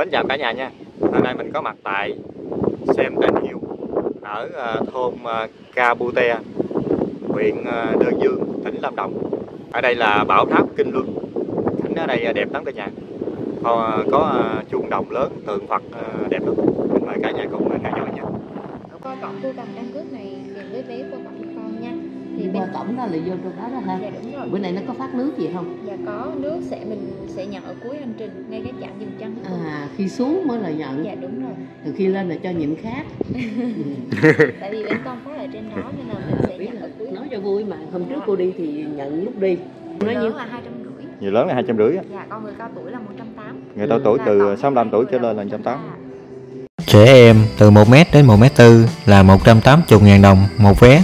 Mến chào cả nhà nha. Hôm nay mình có mặt tại Xem Tên Hill Ở uh, thôn uh, Ca Bute Huyện uh, Đơn Dương, tỉnh Lâm Đồng. Ở đây là bảo tháp Kinh Luân Cảnh ở đây đẹp lắm cả nhà. Có, có chuông đồng lớn, tượng Phật đẹp lắm. Mình mời cả nhà cùng theo dõi nha. Qua cổng cô cầm căn cước này kèm với vé qua cổng con nha. Thì qua cổng đó là vô trong đó đó ha dạ đúng rồi. Bữa nay nó có phát nước gì không? Dạ có nước sẽ mình sẽ nhận ở cuối hành trình ngay cái trạm dừng chân. À khi xuống mới là nhận dạ đúng rồi. Từ khi lên là cho nhiệm khác. Tại vì bên con phát ở trên đó nên là mình sẽ biết nhận là ở cuối nói cho vui mà hôm trước cô đi thì nhận lúc đi. Nói lớn như là hai trăm rưỡi. Người lớn là hai trăm rưỡi dạ con người cao tuổi là một trăm tám. Người cao tuổi từ 65 tuổi trở lên là 180 Dạ. Trẻ em từ 1m đến 1m4 là 180.000 đồng một vé.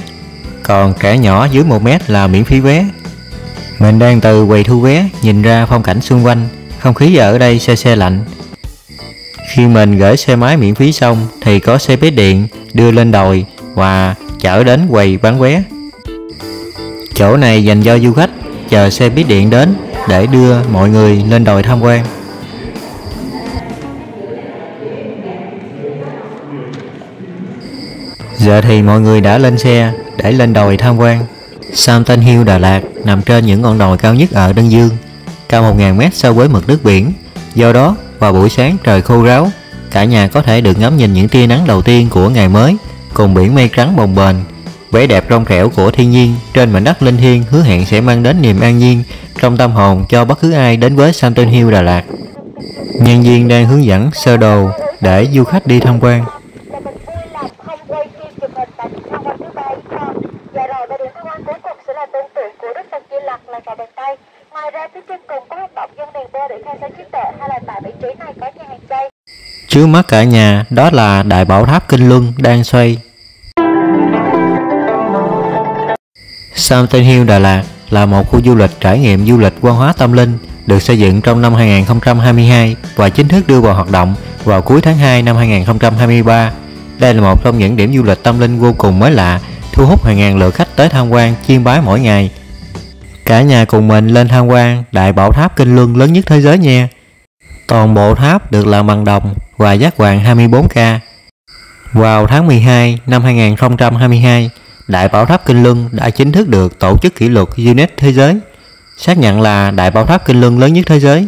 Còn trẻ nhỏ dưới 1m là miễn phí vé. Mình đang từ quầy thu vé nhìn ra phong cảnh xung quanh. Không khí ở đây xe xe lạnh khi mình gửi xe máy miễn phí xong Thì có xe buýt điện đưa lên đồi Và chở đến quầy bán vé Chỗ này dành cho du khách Chờ xe buýt điện đến Để đưa mọi người lên đồi tham quan Giờ thì mọi người đã lên xe để lên đồi tham quan. Sam Tân Hill Đà Lạt nằm trên những ngọn đồi cao nhất ở Đơn Dương, cao 1.000m so với mực nước biển. Do đó, vào buổi sáng trời khô ráo, cả nhà có thể được ngắm nhìn những tia nắng đầu tiên của ngày mới, cùng biển mây trắng bồng bềnh. Vẻ đẹp trong trẻo của thiên nhiên trên mảnh đất linh thiêng hứa hẹn sẽ mang đến niềm an nhiên trong tâm hồn cho bất cứ ai đến với Sam Hill Đà Lạt. Nhân viên đang hướng dẫn sơ đồ để du khách đi tham quan. là mình vui lòng không quay phim chụp hình tại điểm tham quan thứ ba cho dạ rồi và điểm tham quan cuối cùng sẽ là tôn tượng của đức phật di lặc là vào bàn tay ngoài ra phía trên cùng có hoạt động dân đèn bơ để khai sáng trí tuệ hay là tại vị trí này có nhà hàng chay Trước mắt cả nhà đó là Đại Bảo Tháp Kinh Luân đang xoay. Something Hill Đà Lạt là một khu du lịch trải nghiệm du lịch văn hóa tâm linh được xây dựng trong năm 2022 và chính thức đưa vào hoạt động vào cuối tháng 2 năm 2023. Đây là một trong những điểm du lịch tâm linh vô cùng mới lạ, thu hút hàng ngàn lượt khách tới tham quan chiêm bái mỗi ngày. Cả nhà cùng mình lên tham quan Đại Bảo Tháp Kinh Luân lớn nhất thế giới nha. Toàn bộ tháp được làm bằng đồng và giác vàng 24K. Vào tháng 12 năm 2022, Đại Bảo Tháp Kinh Luân đã chính thức được tổ chức kỷ lục Guinness Thế giới, xác nhận là Đại Bảo Tháp Kinh Luân lớn nhất thế giới.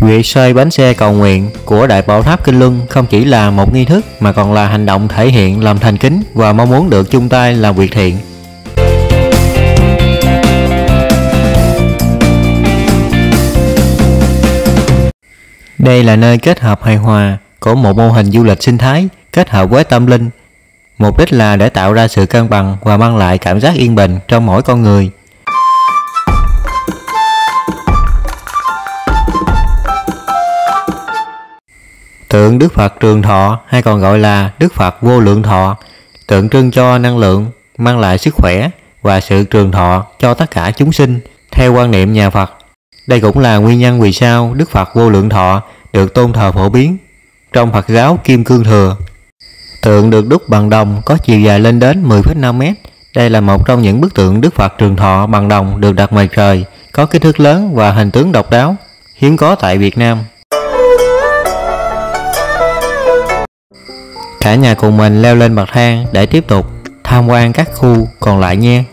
Việc xoay bánh xe cầu nguyện của Đại Bảo Tháp Kinh Luân không chỉ là một nghi thức mà còn là hành động thể hiện lòng thành kính và mong muốn được chung tay làm việc thiện. Đây là nơi kết hợp hài hòa của một mô hình du lịch sinh thái kết hợp với tâm linh. Mục đích là để tạo ra sự cân bằng và mang lại cảm giác yên bình trong mỗi con người. Tượng Đức Phật Trường Thọ hay còn gọi là Đức Phật Vô Lượng Thọ tượng trưng cho năng lượng, mang lại sức khỏe và sự trường thọ cho tất cả chúng sinh theo quan niệm nhà Phật. Đây cũng là nguyên nhân vì sao Đức Phật Vô Lượng Thọ được tôn thờ phổ biến trong Phật giáo Kim Cương Thừa. Tượng được đúc bằng đồng có chiều dài lên đến 10,5 m. Đây là một trong những bức tượng Đức Phật Trường Thọ bằng đồng được đặt ngoài trời, có kích thước lớn và hình tướng độc đáo, hiếm có tại Việt Nam. Cả nhà cùng mình leo lên bậc thang để tiếp tục tham quan các khu còn lại nha.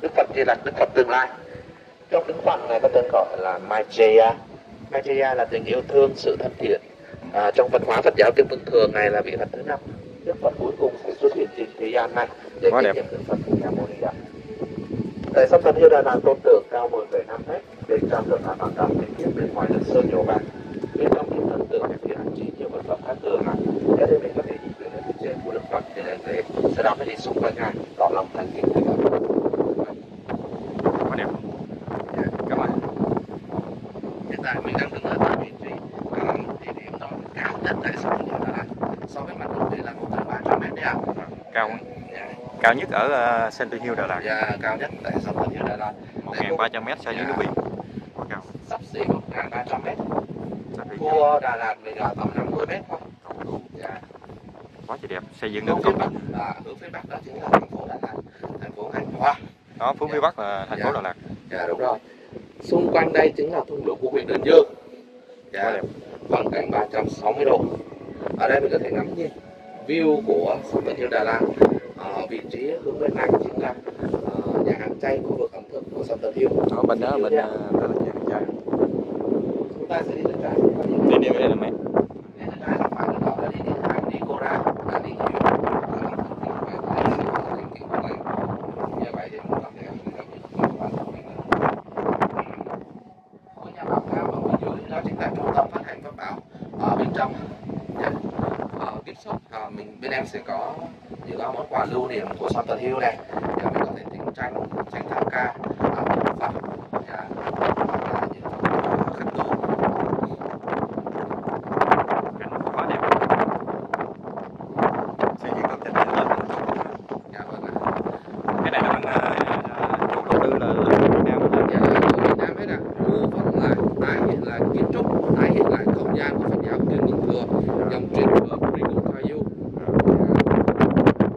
Đức Phật Di Lặc Đức Phật tương lai. Trong Đức Phật này có tên gọi là Majaya Majaya là tình yêu thương sự thân thiện. À, trong văn hóa Phật giáo Kim Cương Thường này là vị Phật thứ năm. Đức Phật cuối cùng sẽ xuất hiện trên thế gian này để Quá niệm Đức Phật Ca Mâu Ni Đà. Tại sắp thân Hill Đà Lạt tôn tượng cao 10,5 mét bên trong được làm bằng đồng tinh khiết bên ngoài được sơn nhổ bạc? Bên trong những thần tượng thể hiện chỉ nhiều vật phẩm khác thường này cái đây mình có thể nhìn lên phía trên của Đức Phật để thế sau đó mới đi xung quanh ngài tỏ lòng thành kính với cả cao nhất ở uh, Center Hill Đà Lạt. Dạ, cao nhất tại Tân Hill Đà Lạt. 1.300 m so với nước biển. quá cao. sắp xỉ 1.300 mét. Cua Đà Lạt thì là tầm 50 mét thôi. Dạ. quá trời đẹp. Xây dựng được công là hướng phía bắc đó chính là thành phố Đà Lạt thành phố Hải Hòa đó hướng phía bắc là thành phố Dạ. Đà Lạt. Dạ đúng rồi. Xung quanh đây chính là thung lũng của huyện Đơn Dương. Quá dạ đẹp toàn cảnh 360 độ. Ở đây mình có thể ngắm nhìn view của sông Tân Hill Đà Lạt ở vị trí hướng bên này chính là ờ, nhà hàng chay khu vực ẩm thực của sông Tân Hill đó bên đó bên uh, đó là nhà hàng trai chúng ta sẽ đi lên trái đi đi đây là ta sẽ ngôi nhà bảo cao ở bên dưới đó chính lưu niệm của Santa Hill này ở bên trong Dạ. Ờ, tiếp xúc ờ, mình bên em sẽ có những cái món quà lưu niệm của Son Tần Hill này để mình có thể thỉnh tranh tranh tháp ca ở những phẩm dạ. hoặc là những phẩm khách tu cảnh quá đẹp xây dựng công trình rất là dạ vâng ạ cái này là mình uh, chủ đầu tư là là Việt Nam là dạ ở Việt Nam hết ạ mua phần lại tái hiện lại kiến trúc tái hiện lại không gian của Phật giáo Kiên Bình Thừa dòng truyền thừa của Đinh Cung Thoa Du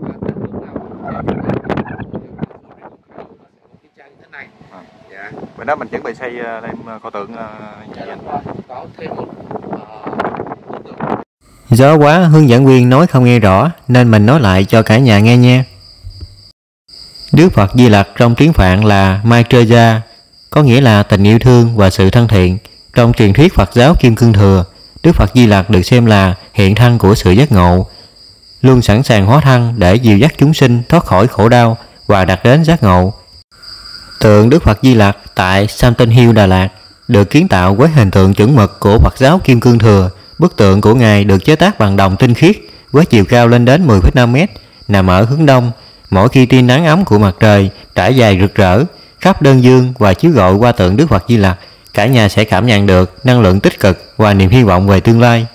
và đất nước nào cũng vậy, Việt Nam cũng vậy. Dòng truyền thừa của Đinh Cung Thoa Du nó sẽ có cái trang như thế này À. dạ bên đó mình chuẩn bị xây ờ, thêm ờ, kho tượng ờ, Gió quá hướng dẫn viên nói không nghe rõ nên mình nói lại cho cả nhà nghe nha. Đức Phật Di Lặc trong tiếng Phạn là Maitreya, có nghĩa là tình yêu thương và sự thân thiện. Trong truyền thuyết Phật giáo Kim Cương Thừa, Đức Phật Di Lặc được xem là hiện thân của sự giác ngộ, luôn sẵn sàng hóa thân để dìu dắt chúng sinh thoát khỏi khổ đau và đạt đến giác ngộ. Tượng Đức Phật Di Lặc tại Samton Hill Đà Lạt được kiến tạo với hình tượng chuẩn mực của Phật giáo Kim Cương Thừa. Bức tượng của Ngài được chế tác bằng đồng tinh khiết với chiều cao lên đến 10,5 mét, nằm ở hướng đông. Mỗi khi tia nắng ấm của mặt trời trải dài rực rỡ khắp đơn dương và chiếu gọi qua tượng Đức Phật Di Lặc, cả nhà sẽ cảm nhận được năng lượng tích cực và niềm hy vọng về tương lai.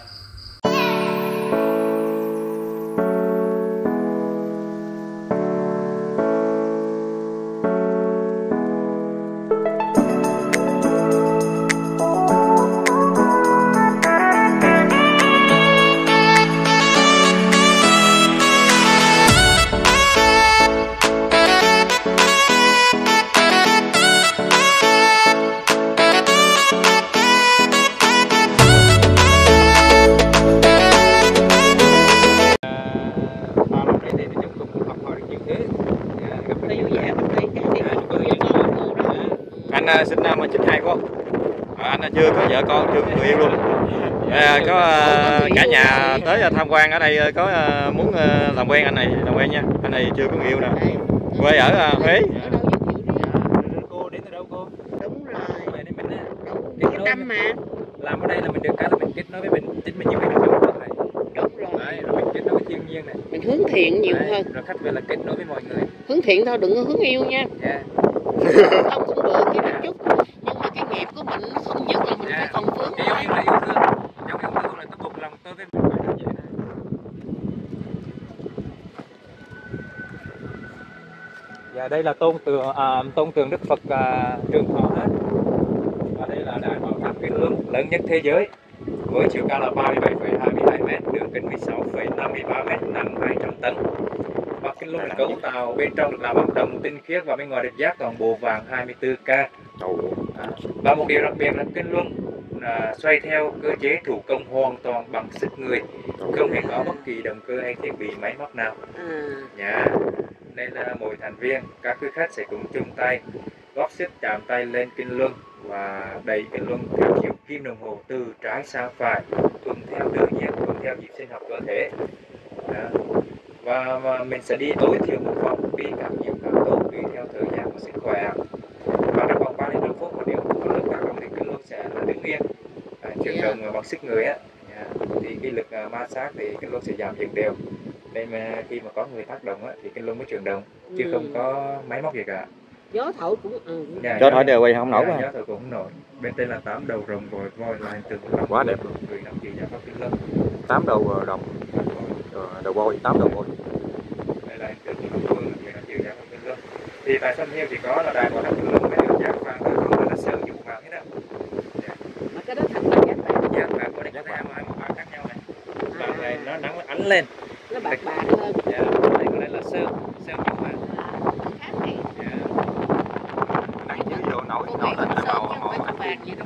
Anh à, sinh năm 92 của anh à, chưa có vợ con chưa có người yêu luôn. À, có à, cả nhà tới à, tham quan ở đây à, có à, muốn à, làm quen anh này làm quen nha. Anh này chưa có người yêu nè. Quê ở à, Huế. ở đâu giới thiệu đi cô đến từ đâu cô? Đúng rồi. Về đến mình á. Đúng Kết cái nối. tâm mà. làm ở đây là mình được cái là mình kết nối với mình chính mình nhiều không biết này. Đúng rồi. Đấy rồi mình kết nối với thiên nhiên này. Mình hướng thiện nhiều Đấy, hơn. rồi khách về là kết nối với mọi người. Hướng thiện thôi đừng có hướng yêu nha. Dạ. Không cũng được cái một chút nhưng mà cái nghiệp của mình nó không dứt là mình phải dạ còn vướng cái giống như là yêu thương giống như yêu thương là tôi cùng lòng tôi với mình phải như vậy này Dạ đây là tôn tượng à, tôn tượng Đức Phật à, Trường Thọ hết. Và đây là đài bảo tháp Kiên Luân lớn nhất thế giới với chiều cao là 37,22 m, đường kính 16,53 m, nặng 200 tấn. Và Luân được cấu tạo bên trong được làm bằng đồng tinh khiết và bên ngoài được giác toàn bộ vàng 24K. À, và một điều đặc biệt là Kiên Luân là xoay theo cơ chế thủ công hoàn toàn bằng sức người, không hề có bất kỳ động cơ hay thiết bị máy móc nào. à, Dạ, nên là mỗi thành viên, các quý khách sẽ cùng chung tay góp sức chạm tay lên kinh luân và đẩy kinh luân theo chiều kim đồng hồ từ trái sang phải tuân theo tự nhiên, tuân theo nhịp sinh học cơ thể. Đó. Và, và mình sẽ đi tối thiểu một vòng, đi càng nhiều càng tốt tùy theo thời gian và sức khỏe. Và trong vòng 3 đến 5 phút mà nếu không có lực tác động thì kinh luân sẽ là đứng yên, à, chuyển Dạ. động bằng sức người á. Dạ. Thì cái lực uh, ma sát thì kinh luân sẽ giảm dần đều nên mà khi mà có người tác động á, thì cái lung mới chuyển động chứ ừ. không có máy móc gì cả. Gió thổi cũng ừ. dạ, gió thổi đều quay không nổi dạ, gió thổi cũng không nổi. Bên tên là tám đầu rồng vòi voi là từ quá đẹp. luôn người làm gì nhà có tiếng lân tám đầu ờ, rồng. Ờ, đầu voi tám đầu voi. Đây là từ phương thì nó chịu giá tiếng lân thì tại sông hiêu thì có là đài bảo đảm tiếng lân mới được giảm khoan từ phương là sử dụng vào hết á dạ. cái đó thành là giác bạc giác bạc của đất nam mà khác nhau này. À. Nó nắng ánh lên bạc bạc hơn dạ đây còn đây là sơn, sơn nhỏ bạn. Khác thì dạ. Nắng chiếu vô nổi nổi lên màu màu bạc gì đó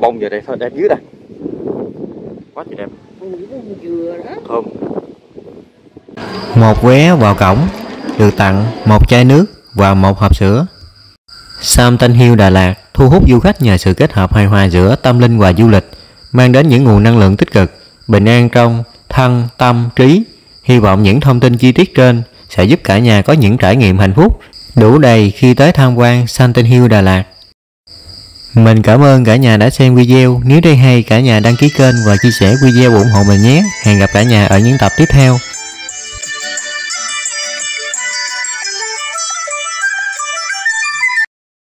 bông giờ đây thôi đẹp dưới đây Quá chị đẹp Thơm Một vé vào cổng được tặng một chai nước và một hộp sữa. Sam Tân Hill Đà Lạt thu hút du khách nhờ sự kết hợp hài hòa giữa tâm linh và du lịch, mang đến những nguồn năng lượng tích cực, bình an trong thân, tâm, trí. Hy vọng những thông tin chi tiết trên sẽ giúp cả nhà có những trải nghiệm hạnh phúc đủ đầy khi tới tham quan Sam Tân Hill Đà Lạt. Mình cảm ơn cả nhà đã xem video. Nếu thấy hay, cả nhà đăng ký kênh và chia sẻ video ủng hộ mình nhé. Hẹn gặp cả nhà ở những tập tiếp theo.